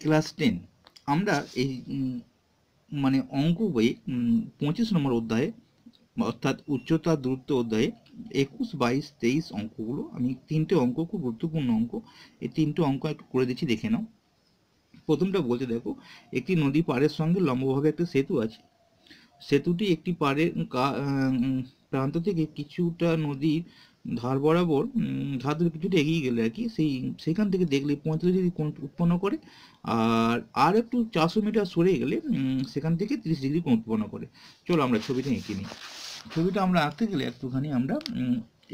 Class ten. আমরা এই মানে অঙ্ক বইয়ে পঁচিশ নম্বর অধ্যায়ে, অর্থাৎ উচ্চতা দূরত্ব অধ্যায়ে একুশ, বাইশ, তেইশ অঙ্কগুলো, আমি তিনটে অঙ্ক, খুব গুরুত্বপূর্ণ অঙ্ক, এই তিনটে অঙ্ক একটু করে দিচ্ছি, দেখে নাও। প্রথমটা বলতে দেখো, একটি নদী পাড়ের সঙ্গে লম্বভাবে একটা সেতু আছে। সেতুটি একটি পাড়ের প্রান্ত থেকে কিছুটা নদীর ধার বরাবর ধার কিছুটা এগিয়ে গেলে আর কি, সেই সেখান থেকে দেখলে পঁয়তাল্লিশ ডিগ্রি কোণ উৎপন্ন করে আর আর একটু চারশো মিটার সরে গেলে সেখান থেকে তিরিশ ডিগ্রি কোণ উৎপন্ন করে। চলো আমরা ছবিটা এঁকে নিই। ছবিটা আমরা আঁকতে গেলে একটুখানি আমরা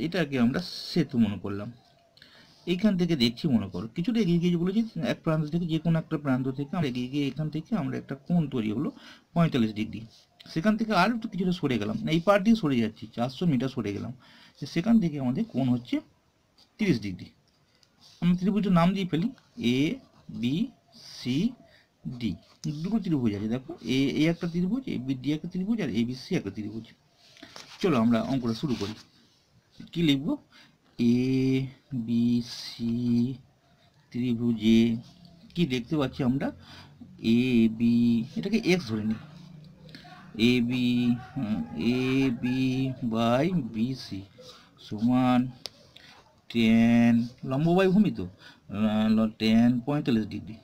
এটাকে আমরা সেতু মনে করলাম। এইখান থেকে দেখছি মনে করো, কিছুটা এগিয়ে গিয়ে বলেছি, এক প্রান্ত থেকে যে কোনো একটা প্রান্ত থেকে আমরা এগিয়ে গিয়ে এখান থেকে আমরা একটা কোণ তৈরি হলো পঁয়তাল্লিশ ডিগ্রি। সেখান থেকে আর একটু কিছুটা সরে গেলাম। এই পার দিয়ে সরে যাচ্ছি, চারশো মিটার সরে গেলাম। সেখান থেকে আমাদের কোণ হচ্ছে তিরিশ ডিগ্রি। আমরা ত্রিভুজের নাম দিয়ে ফেলি। এ বি সি ডি দুটো ত্রিভুজ আছে, দেখো। এ এ একটা ত্রিভুজ এ বি ডি একটা ত্রিভুজ, আর এ বি সি একটা ত্রিভুজ। চলো আমরা অঙ্কটা শুরু করি। কি লিখব? এ বি সি ত্রিভুজে কি দেখতে পাচ্ছি আমরা? এ বি এটাকে এক্স ধরে নিই। A B A B by B C সমান টেন লম্ব বাই ভূমি তো টেন পঁয়তাল্লিশ ডিগ্রি।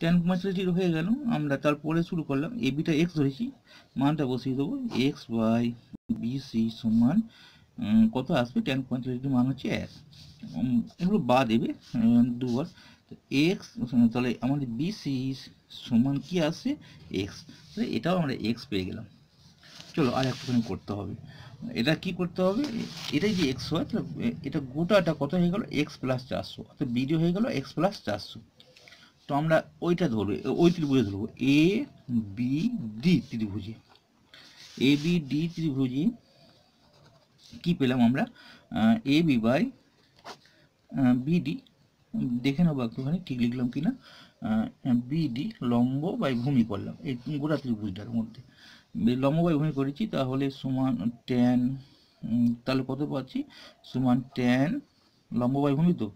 টেন পঁয়তাল্লিশ ডিগ্রি হয়ে গেল, আমরা তারপরে শুরু করলাম এ বিটা এক্স ধরেছি, মানটা বসিয়ে দেবো এক্স বাই বি সি সমান কত আসবে? টেন পঁয়তাল্লিশ ডিগ্রি মান হচ্ছে এক। এগুলো বা দেবে দুবার। এক্স তাহলে আমাদের বি সি সমান কি আসছে এক্স তাহলে এটাও আমরা এক্স পেয়ে গেলাম। চলো আর একটুখানি করতে হবে। এটা কি করতে হবে? এটাই যে এক্স হয়, তাহলে এটা গোটাটা কত হয়ে গেল? এক্স প্লাস চারশো। অর্থাৎ বিডিও হয়ে গেল এক্স প্লাস চারশো। তো আমরা ওইটা ধরবো, ওই ত্রিভুজে ধরবো। এ বি ডি ত্রিভুজে। এ বি ডি ত্রিভুজে কি পেলাম আমরা? এ বি বাই বিডি দেখে নেব একটুখানি ঠিক লিখলাম কি কিনা বিডি লম্ব বাই ভূমি করলাম। এই গোটা ত্রিভুজটার মধ্যে। লম্ব বাই ভূমি করেছি, তাহলে সমান টেন তাহলে কত পাচ্ছি? সমান টেন লম্ব বাই ভূমি তো?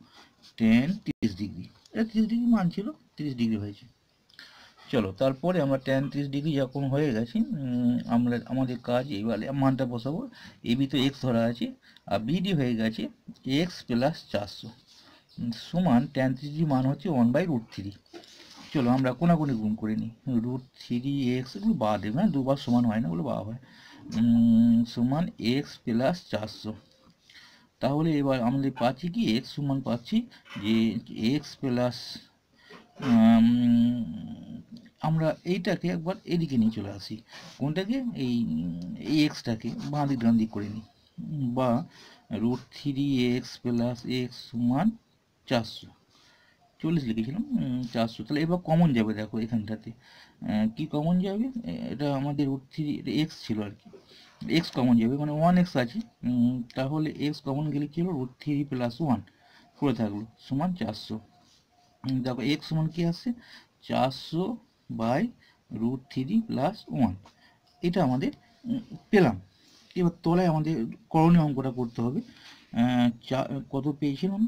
টেন তিরিশ ডিগ্রি। এটা তিরিশ ডিগ্রি মান ছিল, তিরিশ ডিগ্রি হয়েছে। চলো, তারপরে আমরা টেন তিরিশ ডিগ্রি যখন হয়ে গেছি আমরা, আমাদের কাজ এইবারে মানটা বসাবো। এবি তো এক্স ধরা আছে, আর বিডি হয়ে গেছে এক্স প্লাস চারশো। সমান তিরিশ ডিগ্রি মান হচ্ছে ওয়ান বাই রুট থ্রি চলো আমরা কোনাকুনি গুণ করে নিই। রুট থ্রি এক্স এগুলো বা দেবে হ্যাঁ দুবার সমান হয় না, ওগুলো বা হয়। সমান এক্স প্লাস চারশো। তাহলে এবার আমাদের পাচ্ছি কি? এক্স সমান পাচ্ছি যে এক্স প্লাস আমরা এইটাকে একবার এদিকে নিয়ে চলে আসি। কোনটাকে? এই এই এক্সটাকে বাঁ দিক ডান দিক করে নিই। বা root three x plus x সমান চারশো। চল্লিশ লিখেছিলাম চারশো। তাহলে এবার কমন যাবে দেখো এখানটাতে। কি কমন যাবে? এটা আমাদের থ্রি এক্স ছিল আর কি। এক্স কমন যাবে মানে ওয়ান এক্স আছে। তাহলে এক্স কমন গেলে কি হলো? রুট থ্রি প্লাস ওয়ান করে থাকল, সমান চারশো। দেখো এক্স সমান কি আসছে? চারশো by root three plus one এটা আমাদের পেলাম। এবার তলায় আমাদের করণীয় অঙ্কটা করতে হবে। কত পেয়েছিলাম?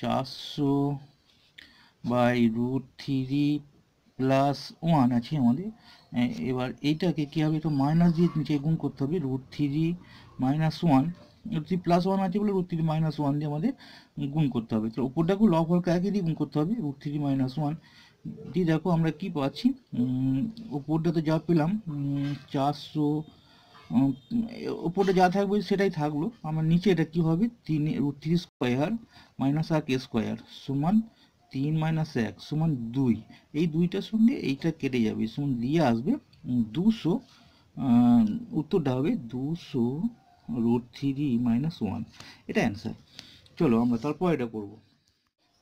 চারশো by root three plus one আছে আমাদের। এবার এইটাকে কী হবে তো মাইনাস দিয়ে নিচে গুণ করতে হবে? Root three minus one root three plus one আছে বলে রুট থ্রি মাইনাস ওয়ান দিয়ে আমাদের গুণ করতে হবে। তো উপরটাকেও লব হলকে একই দিয়ে গুণ করতে হবে? রুট থ্রি মাইনাস ওয়ান দিয়ে দেখো আমরা কি পাচ্ছি? উম, উপরটাতে যা পেলাম চারশো উপরে যা থাকবে সেটাই থাকল। আমার নিচে এটা কি হবে? তিন থ্রি স্কোয়ার মাইনাস এক স্কোয়ার সমান তিন মাইনাস এক সমান দুই। এই দুইটার সঙ্গে এইটা কেটে যাবে। সমান দিয়ে আসবে দুশো উত্তরটা হবে দুশো রুট থ্রি মাইনাস ওয়ান এটা অ্যান্সার চলো আমরা তারপর এটা করব।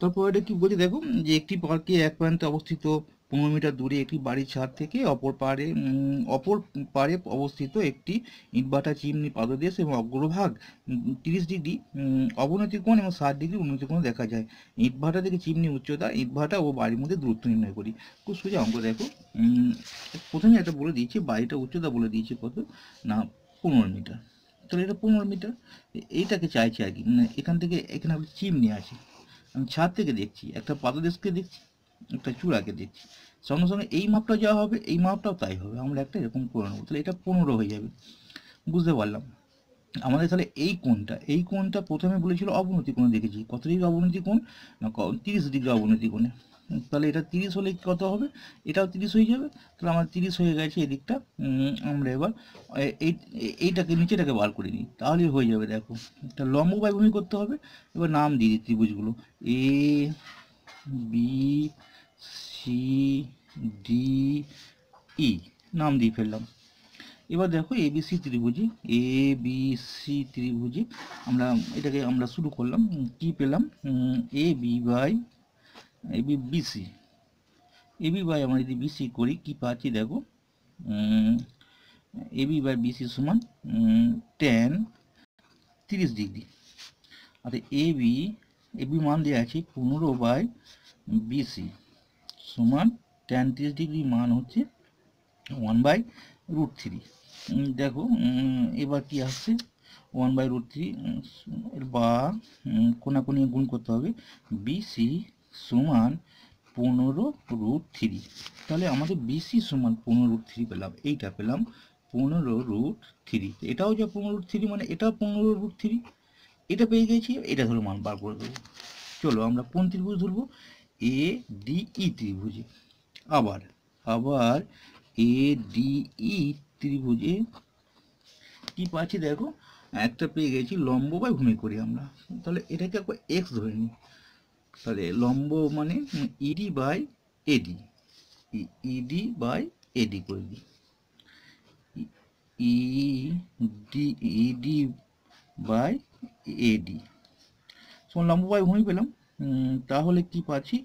তারপর এটা কি বলছি দেখো, যে একটি পার্কে এক প্রান্তে অবস্থিত পনেরো মিটার দূরে একটি বাড়ির ছাদ থেকে অপর পারে অপর পারে অবস্থিত একটি ইটভাটা চিমনি পাদদেশ এবং অগ্রভাগ তিরিশ ডিগ্রি অবনতি কোণ এবং ষাট ডিগ্রি উন্নতি কোণ দেখা যায়। ইটভাটা থেকে চিমনি উচ্চতা, ইটভাটা ও বাড়ির মধ্যে দূরত্ব নির্ণয় করি। খুব সোজা অঙ্ক দেখো। প্রথমে একটা বলে দিয়েছে, বাড়িটা উচ্চতা বলে দিয়েছে কত? না, পনেরো মিটার। তাহলে এটা পনেরো মিটার। এইটাকে চাইছে আর কি। মানে এখান থেকে এখানে চিমনি আছে। আমি ছাদ থেকে দেখছি, একটা পাদদেশকে দেখছি। একটা চূড়াকে দেখছি সঙ্গে সঙ্গে এই মাপটা যা হবে, এই মাপটাও তাই হবে। আমরা একটা এরকম করে নেব। তাহলে এটা পনেরো হয়ে যাবে। বুঝতে পারলাম। আমাদের তাহলে এই কোণটা এই কোণটা প্রথমে বলেছিল অবনতি কোণে দেখেছি। কত ডিগ্রি অবনতি কোণ? না তিরিশ ডিগ্রি অবনতি কোণে। তাহলে এটা তিরিশ হলে কত হবে? এটাও তিরিশ হয়ে যাবে। তাহলে আমার তিরিশ হয়ে গেছে এদিকটা। আমরা এবার এই এইটাকে, নিচেটাকে বার করে নিই। তাহলেই হয়ে যাবে, দেখো। এটা লম্ব বাইভূমি করতে হবে। এবার নাম দিয়ে দিই ত্রিভুজগুলো। A B C D E নাম দিয়ে ফেললাম। এবার দেখো এ বি সি ত্রিভুজে এ বি সি ত্রিভুজে আমরা এটাকে আমরা শুরু করলাম। কি পেলাম? A B by A B BC A B by আমরা যদি বিসি করি, কি পাচ্ছি দেখো? এ বি বাই বিসি সমান টেন তিরিশ ডিগ্রি। আর এ বি এ বি মান দেওয়া আছে পনেরো বাই বিসি সমান টেন ডিগ্রি মান হচ্ছে ওয়ান বাই রুট থ্রি দেখো এবার কি আসছে? ওয়ান বাই রুট থ্রি বা কোনাকুনি গুণ করতে হবে বিসি সমান পনেরো রুট থ্রি তাহলে আমাদের বিসি সমান পনেরো রুট থ্রি পেলাম, এইটা পেলাম পনেরো রুট থ্রি এটাও যা পনেরো রুট থ্রি মানে এটাও পনেরো রুট থ্রি এটা পেয়ে গেছি, এটা ধরে মান বার করে দেবো চলো আমরা কোন ত্রিভুজ ধরবো? এ ডি ই ত্রিভুজে। আবার আবার এ ডি ই ত্রিভুজে কি পাচ্ছি দেখো? একটা পেয়ে গেছি লম্ব বাই ভূমি করি আমরা। তাহলে এটাকে একবার এক্স ধরে নিই। তাহলে লম্ব মানে ED by AD ED by AD করে দিই। ইডি ইডি বাই এডি সমান লম্ব ভূমি পেলাম। তাহলে কি পাচ্ছি?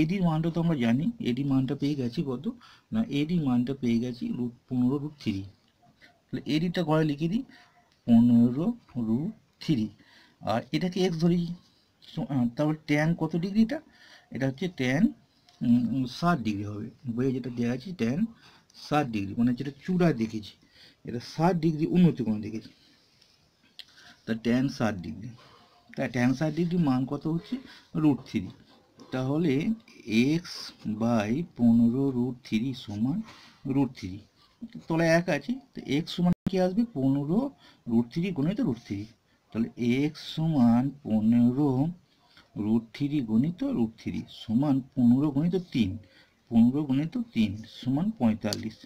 এডির মানটা তো আমরা জানি। এডি মানটা পেয়ে গেছি কত? না এডি মানটা পেয়ে গেছি রুট পনেরো রুট থ্রি তাহলে এডিটা ঘরে লিখে দিই, পনেরো রুট থ্রি আর এটাকে এক্স ধরি। তারপর ট্যান কত ডিগ্রিটা এটা হচ্ছে ট্যান ষাট ডিগ্রি হবে। বইয়ে যেটা দেওয়া আছে ট্যান ষাট ডিগ্রি মানে যেটা চূড়ায় দেখেছি। এটা ষাট ডিগ্রি উন্নতি কোণে দেখেছি। তা ট্যান ষাট ডিগ্রি তা ট্যান ষাট ডিগ্রি মান কত হচ্ছে? রুট থ্রি তাহলে এক্স বাই পনেরো রুট থ্রি সমান রুট থ্রি তলায় এক আছে, তো এক্স সমান কি আসবে? পনেরো রুট থ্রি গণিত রুট থ্রি তাহলে এক্স সমান পনেরো রুট থ্রি গণিত রুট থ্রি সমান পনেরো গণিত তিন। পনেরো গণিত তিন সমান পঁয়তাল্লিশ।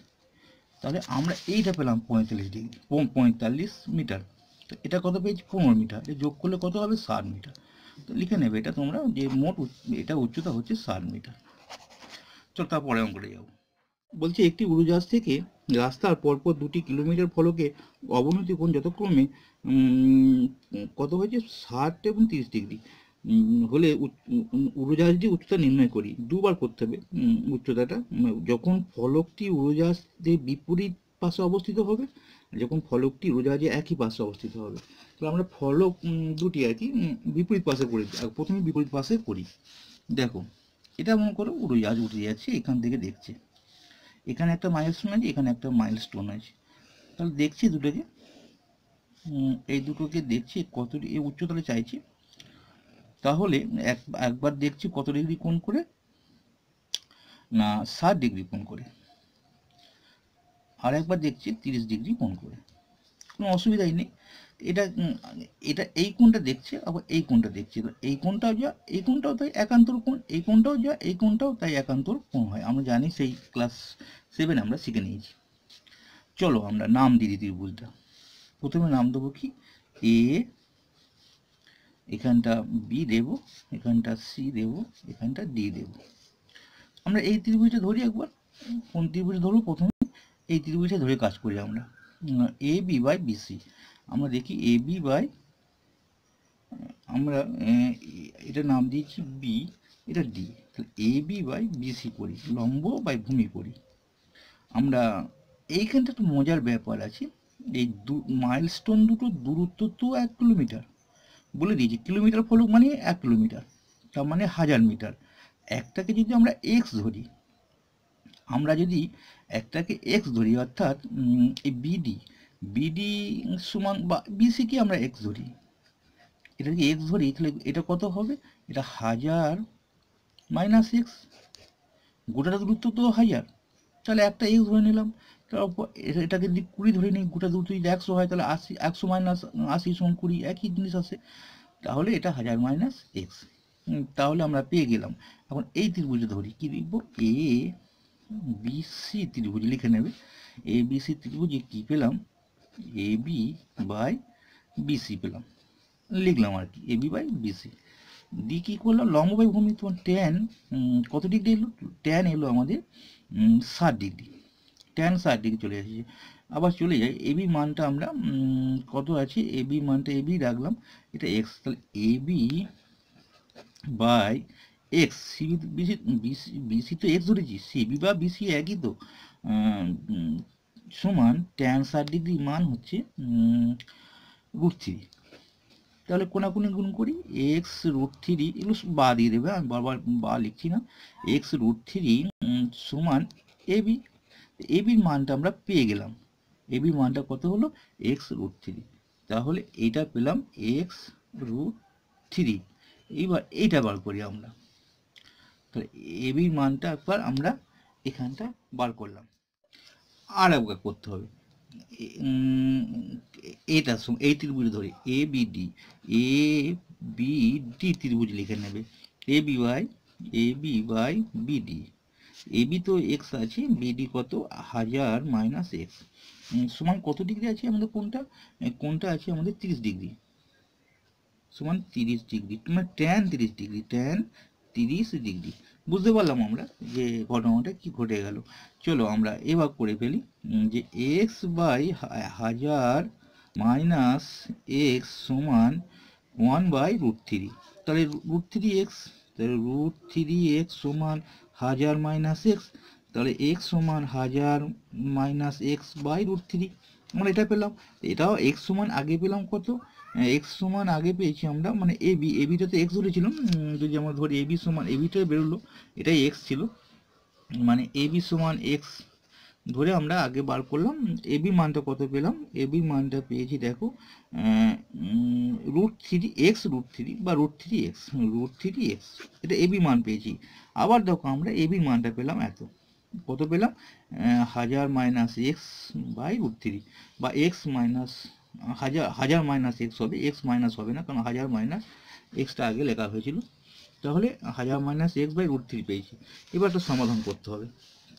তাহলে আমরা এইটা পেলাম পঁয়তাল্লিশ ডিগ্রি পঁয়তাল্লিশ মিটার তো এটা কত পেয়েছি পনেরো মিটার। যোগ করলে কত হবে? ষাট মিটার। তো লিখে নেবে, এটা তোমরা যে মোট এটা উচ্চতা হচ্ছে ষাট মিটার। চল তারপরে অঙ্কটা যাব। বলছে, একটি উড়োজাহাজ থেকে রাস্তার পরপর দুটি কিলোমিটার ফলকে অবনতি কোণ যথাক্রমে কত হয়েছে? ষাট এবং তিরিশ ডিগ্রি। হলে উড়োজাহাজটির উচ্চতা নির্ণয় করি। দুবার করতে হবে উচ্চতাটা। যখন ফলকটি উড়োজাহাজের বিপরীত পাশে অবস্থিত হবে। যখন ফলকটি উড়োজাহাজের একই পাশে অবস্থিত হবে। তাহলে আমরা ফলক দুটি আর কি বিপরীত পাশে করি। প্রথমে বিপরীত পাশে করি। দেখো, এটা মনে করো উড়োজাহাজ উঠে যাচ্ছে, এখান থেকে দেখছে। এখানে একটা মাইলস্টোন আছে, এখানে একটা মাইলস্টোন আছে। তাহলে দেখছি দুটোকে। এই দুটোকে দেখছি, কত এই উচ্চতাটা চাইছি। তাহলে এক, একবার দেখছি কত ডিগ্রি কোণ করে? না, ষাট ডিগ্রি কোণ করে। আর একবার দেখছি তিরিশ ডিগ্রি কোণ করে। কোনো অসুবিধাই নেই। এটা এটা এই কোণটা দেখছে, আবার এই কোণটা দেখছে। তো এই কোণটাও যা, এই কোণটাও তাই একান্তর কোণ, এই কোণটাও যা, এই কোণটাও তাই একান্তর কোণ হয়। আমরা জানি সেই ক্লাস সেভেন আমরা শিখে নিয়েছি। চলো আমরা নাম দিয়ে দিই ত্রিভুজটা। প্রথমে নাম দেবো কি? এ, এখানটা বি দেব, এখানটা সি দেব, এখানটা ডি দেব। আমরা এই ত্রিভুজটা ধরি একবার। কোন ত্রিভুজ ধরবো? প্রথমে এই ত্রিভুজটা ধরে কাজ করি আমরা। এ বি বাই বিসি আমরা দেখি এ বি বাই আমরা এটা নাম দিয়েছি বি এটা ডি তাহলে এ বি বাই বিসি করি, লম্ব বাই ভূমি করি। আমরা এইখানটা একটু মজার ব্যাপার আছে, এই দু মাইলস্টোন দুটো দূরত্ব তো এক কিলোমিটার। বলে দিয়েছি, কিলোমিটার ফলক মানে এক কিলোমিটার, তার মানে হাজার মিটার। একটাকে যদি আমরা এক্স ধরি, আমরা যদি একটাকে এক্স ধরি, অর্থাৎ এই বিডি বিডি সমান বা বিসিকে আমরা এক্স ধরি? এটা যদি এক্স ধরি, তাহলে এটা কত হবে? এটা হাজার মাইনাস এক্স গোটাটা দূরত্ব তো হাজার। তাহলে একটা এক্স ধরে নিলাম। তারপর এটা- এটাকে যদি কুড়ি ধরে নিই, গোটা দূরত্ব যদি একশো হয়, তাহলে আশি একশো মাইনাস আশি সমান কুড়ি, একই জিনিস আসে তাহলে এটা হাজার মাইনাস এক্স তাহলে আমরা পেয়ে গেলাম। এখন এই ত্রিভুজে ধরি, কি লিখব? এ বি সি ত্রিভুজ লিখে নেবে। এ বি সি ত্রিভুজে কি পেলাম? এ বি বাই বিসি পেলাম। লিখলাম আর কি। এ বি বাই বিসি দি কি করলাম? লম্ব বাই ভূমি তোমার ট্যান কত ডিগ্রি এলো? ট্যান এলো আমাদের ষাট ডিগ্রি। ট্যান ষাট ডিগ্রি চলে এসেছে। আবার চলে যাই। এবি মানটা আমরা কত আছে? এবি মানটা এবি রাখলাম। এটা এক্স তাহলে AB by x C BC BC তো এক্স ধরেছি সিবি বা বিসি একই তো। সমান ট্যান ডিগ্রি মান হচ্ছে রুট থ্রি তাহলে কোনাকুনি গুণ করি এক্স রুট থ্রি এগুলো বা দিয়ে দেবে, আমি বারবার বা লিখছি না। এক্স রুট থ্রি সমান এবি এবির মানটা আমরা পেয়ে গেলাম। এবির মানটা কত হলো? এক্স রুট থ্রি তাহলে এইটা পেলাম এক্স রুট থ্রি এইবার এইটা বার করি আমরা। তাহলে এবির মানটা একবার আমরা এখানটা বার করলাম। আর একবার করতে হবে। এটা এই ত্রিভুজ ধরে, A, B, D. A, B, D ত্রিভুজ লিখে নেবে। A, B Y A, B, by BD A, B তো এক্স আছে বিডি কত? হাজার মাইনাস এক্স। সমান কত ডিগ্রি আছে আমাদের কোনটা? কোনটা আছে আমাদের তিরিশ ডিগ্রি। সমান তিরিশ ডিগ্রি মানে ট্যান তিরিশ ডিগ্রি ট্যান তিরিশ ডিগ্রি। বুঝতে পারলাম আমরা যে ঘটনাটা কি ঘটে গেল। চলো আমরা এবার করে ফেলি যে এক্স বাই হাজার মাইনাস এক্স সমান ওয়ান বাই রুট থ্রি তাহলে রুট থ্রি এক্স তাহলে রুট থ্রি এক্স সমান হাজার মাইনাস এক্স তাহলে এক্স সমান হাজার minus x by root three আমরা এটা পেলাম, এটাও এক্স সমান আগে পেলাম কত? এক্স সমান আগে পেয়েছি আমরা মানে এ বি এ বিটা তো এক্স ধরেছিলাম উম, যদি আমরা ধরি এ বি সমান এ বিটাই বেরোলো এটাই এক্স ছিল। মানে এ বি সমান এক্স ধরে আমরা আগে বার করলাম এ বি মানটা কত পেলাম? এ বি মানটা পেয়েছি দেখো root three x root three বা root three x root three x এটা এ বি মান পেয়েছি। আবার দেখো আমরা এ বি মানটা পেলাম এত কত পেলাম? হাজার minus x by root three বা এক্স মাইনাস হাজার হাজার মাইনাস এক্স হবে এক্স মাইনাস হবে না, কারণ হাজার মাইনাস এক্সটা আগে লেখা হয়েছিল। তাহলে হাজার minus x by root three পেয়েছি। এবার তো সমাধান করতে হবে।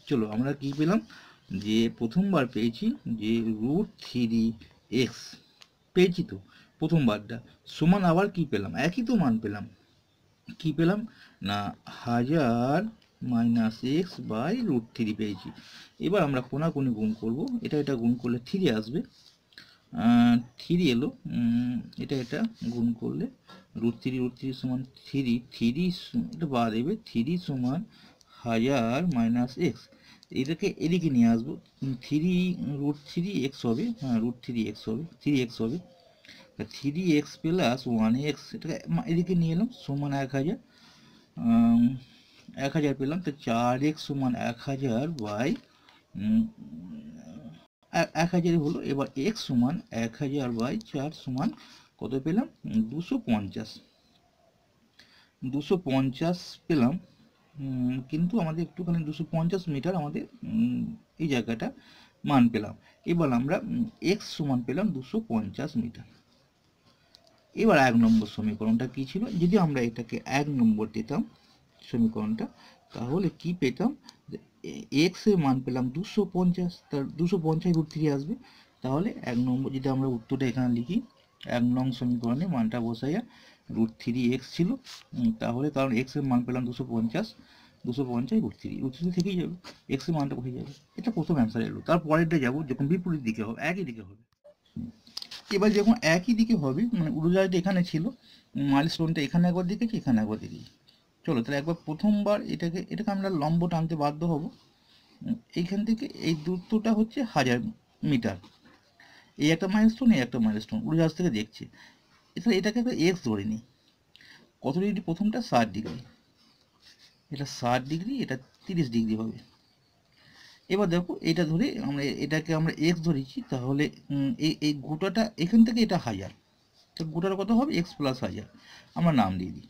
চলো আমরা কি পেলাম? যে প্রথমবার পেয়েছি যে রুট থ্রি এক্স পেয়েছি তো প্রথমবারটা। সমান আবার কি পেলাম? একই তো মান পেলাম। কি পেলাম? না, হাজার minus x by root three পেয়েছি। এবার আমরা কোনাকুনি গুণ করব। এটা এটা গুণ করলে থ্রি আসবে। থ্রি এলো। এটা এটা গুণ করলে। রুট থ্রি রুট থ্রি সমান থ্রি থ্রি এটা বা দেবে। থ্রি সমান হাজার মাইনাস এক্স এটাকে এদিকে নিয়ে আসব। থ্রি রুট থ্রি এক্স হবে। হ্যাঁ রুট থ্রি এক্স হবে। থ্রি এক্স হবে। Three x plus one x এটাকে এদিকে নিয়ে এলাম। সমান এক হাজার। এক হাজার পেলাম। তো চার এক্স সমান এক হাজার বাই এক হাজার হলো, এবার এক্স সমান এক হাজার বাই চার সমান কত পেলাম? দুশো পঞ্চাশ। দুশো পঞ্চাশ পেলাম কিন্তু আমাদের একটুখানি দুশো পঞ্চাশ মিটার আমাদের এই জায়গাটা মান পেলাম। এবার আমরা এক্স সমান পেলাম দুশো পঞ্চাশ মিটার। এবার এক নম্বর সমীকরণটা কি ছিল? যদি আমরা এটাকে এক নম্বর দিতাম সমীকরণটা, তাহলে কি পেতাম? এক্সের মান পেলাম দুশো পঞ্চাশ, তার দুশো পঞ্চাশ রুট থ্রি আসবে। তাহলে এক নম্বর যদি আমরা উত্তরটা এখানে লিখি, এক নং সমীকরণে মানটা বসাইয়া রুট থ্রি এক্স ছিল। তাহলে কারণ এক্সের মান পেলাম দুশো পঞ্চাশ দুশো পঞ্চাশ রুট থ্রি রুট থ্রি থেকেই যাবে। এক্সের মানটা হয়ে যাবে। এটা প্রথম অ্যান্সার এলো। তারপরেরটা যাব, যখন বিপরীত দিকে হবে, একই দিকে হবে। এবার যখন একই দিকে হবে মানে উড়োজাহাজটা এখানে ছিল মাইলস্টোনটা এখানে একবার দেখেছি, এখানে একবার দেখেছি। চলো, তাহলে একবার প্রথমবার এটাকে এটাকে আমরা লম্ব টানতে বাধ্য হব। এইখান থেকে এই দূরত্বটা হচ্ছে হাজার মিটার। এই একটা মাইলস্টোন এই একটা মাইলস্টোন উড়োজাহাজ থেকে দেখছে। এছাড়া এটাকে একটা এক্স ধরে নিই। কত ডিগ্রি প্রথমটা ষাট ডিগ্রি এটা ষাট ডিগ্রি এটা তিরিশ ডিগ্রি হবে। এবার দেখো, এটা ধরে আমরা এটাকে আমরা এক্স ধরেছি, তাহলে এই এই গোটাটা, এখান থেকে এটা হাজার। তো গোটাটা কত হবে? এক্স প্লাস হাজার। আমরা নাম দিয়ে দিই।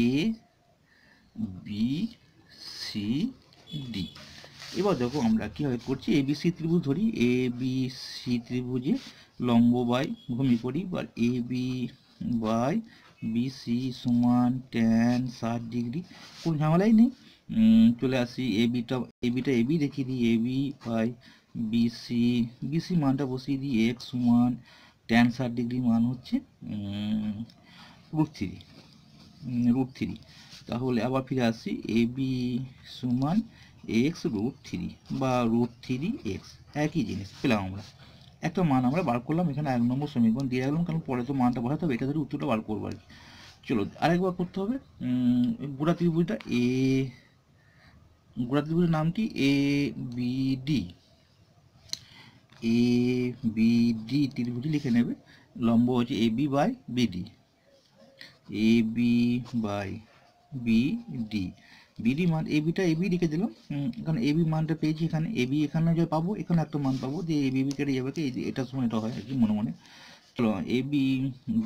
এ বি সি ডি এবার দেখো আমরা কীভাবে করছি? এ বি সি ত্রিভুজ ধরি। এ বি সি ত্রিভুজে লম্ব বাই ভূমি করি। বা এ বি বাই বিসি সমান ট্যান ষাট ডিগ্রি। কোনো ঝামেলাই নেই। চলে আসি A beta A beta A B দেখিয়ে দিই। A B by BC BC মানটা বসিয়ে দিই। এক্স সমান ট্যান ষাট ডিগ্রি মান হচ্ছে রুট থ্রি। রুট থ্রি তাহলে আবার ফিরে আসি এ বি সমান এক্স রুট থ্রি বা রুট থ্রি এক্স একই জিনিস, পেলাম আমরা। একটা মান আমরা বার করলাম, এখানে এক নম্বর সমীকরণ দিয়ে রাখলাম কারণ পরে তো মানটা বসাতে হবে, এটা ধরে উত্তরটা বার করব আর কি। চলো, আরেকবার করতে হবে গোড়া ত্রিভুজটা এ গোড়া ত্রিভুজের নাম কি? A B D A B D ত্রিভুজ লিখে নেবে। লম্ব হচ্ছে A B by BD A B by B D BD মান এ বিটা এ বি লিখে দিলাম। এখানে এ বি মানটা পেয়েছি। এখানে এ বি এখানে যে পাবো, এখানে একটা মান পাবো যে এ বি কেটে যাবে। কি এটার সময় এটা হয় আর কি, মনে মনে। চলো এ বি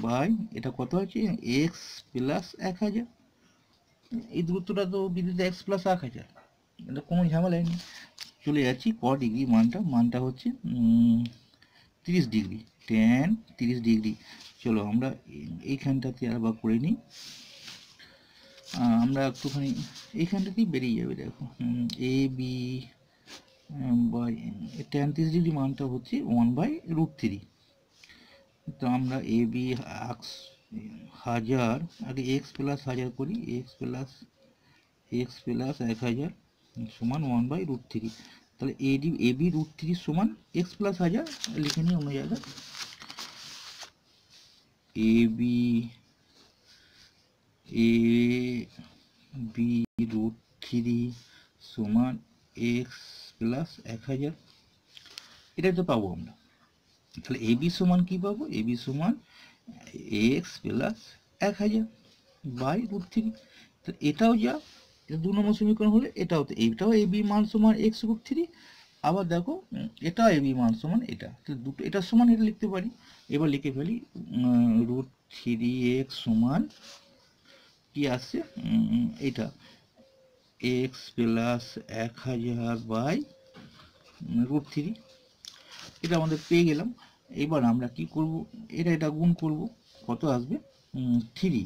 বাই এটা কত হচ্ছে এক্স প্লাস এক হাজার। এই দূরত্বটা তো বিদ্যুৎ এক্স প্লাস এক হাজার। এটা কোনো ঝামেলাই নেই। চলে যাচ্ছি ক ডিগ্রি মানটা। মানটা হচ্ছে তিরিশ ডিগ্রি টেন তিরিশ ডিগ্রি চলো আমরা এই- এইখানটাতে আবার করে নিই। আমরা একটুখানি এইখানটাতেই বেরিয়ে যাবে, দেখো। এ বি বাই টেন তিরিশ ডিগ্রি মানটা হচ্ছে ওয়ান বাই রুট থ্রি তো আমরা এ বি হাজার, আগে এক্স প্লাস হাজার করি এক্স প্লাস এক্স প্লাস এক হাজার সমান ওয়ান বাই রুট থ্রি তাহলে AD A B root three সমান এক্স প্লাস হাজার, লিখে নিই অন্য জায়গায়। A B A B root three সমান এক্স প্লাস এক হাজার। এটাই তো পাবো আমরা। তাহলে এ বি সমান কি পাবো? এ বি সমান এক্স প্লাস এক হাজার বাই রুট থ্রি তাহলে এটাও যা দু নম্বর সমীকরণ হলে এটাও তো, এটাও এ বি মান সমান এক্স রুট থ্রি আবার দেখো এটা এটাও এ মান সমান এটা। তাহলে দুটো এটার সমান এটা লিখতে পারি। এবার লিখে ফেলি রুট থ্রি এক্স সমান কি আসছে? এটা। এক্স প্লাস এক হাজার বাই রুট থ্রি এটা আমাদের পেয়ে গেলাম। এবার আমরা কি করব? এটা এটা গুণ করব। কত আসবে? থ্রি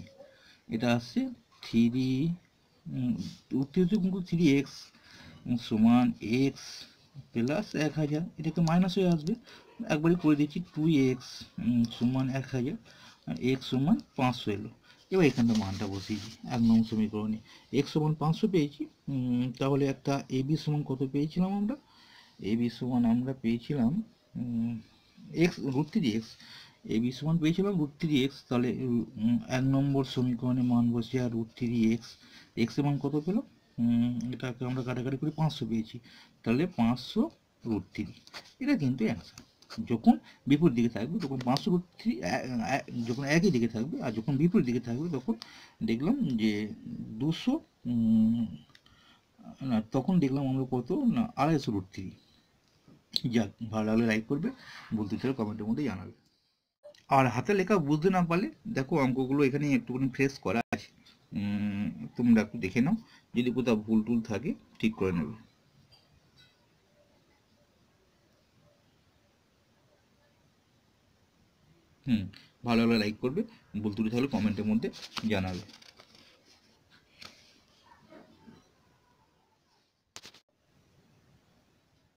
এটা আসছে three root three three x সমান এক্স প্লাস এক হাজার, এটাকে মাইনাস হয়ে আসবে। একবারই করে দিচ্ছি টু এক্স সমান এক হাজার এক্স সমান পাঁচশো এলো এবার এখানটা মানটা বসিয়েছি, এক নম্বর সমীকরণে। এক্স সমান পাঁচশো পেয়েছি তাহলে একটা এ বি সমান কত পেয়েছিলাম আমরা? এ বি সমান আমরা পেয়েছিলাম x root three x A B সমান পেয়েছিলাম রুট থ্রি এক্স তাহলে এক নম্বর সমীকরণে মান বসে আর রুট থ্রি এক্স এক্সের মান কত পেলাম? এটাকে আমরা কাটাকাটি করে পাঁচশো পেয়েছি। তাহলে পাঁচশো রুট থ্রি এটা কিন্তু অ্যান্সার। যখন বিপরীত দিকে থাকবে, তখন পাঁচশো রুট থ্রি যখন একই দিকে থাকবে আর যখন বিপরীত দিকে থাকবে, তখন দেখলাম যে দুশো না, তখন দেখলাম আমরা কত, না, আড়াইশো রুট থ্রি যাক, ভালো লাগলে লাইক করবে বলতে চাইলে কমেন্টের মধ্যে জানাবে। আর হাতে লেখা বুঝতে না পারলে, দেখো অঙ্কগুলো এখানে একটুখানি ফ্রেশ করা আছে। তোমরা একটু দেখে নাও। যদি কোথাও ভুল টুল থাকে, ঠিক করে নেবে। হুম, ভালো লাগলে লাইক করবে। ভুল ত্রুটি থাকলে কমেন্টের মধ্যে জানাবে।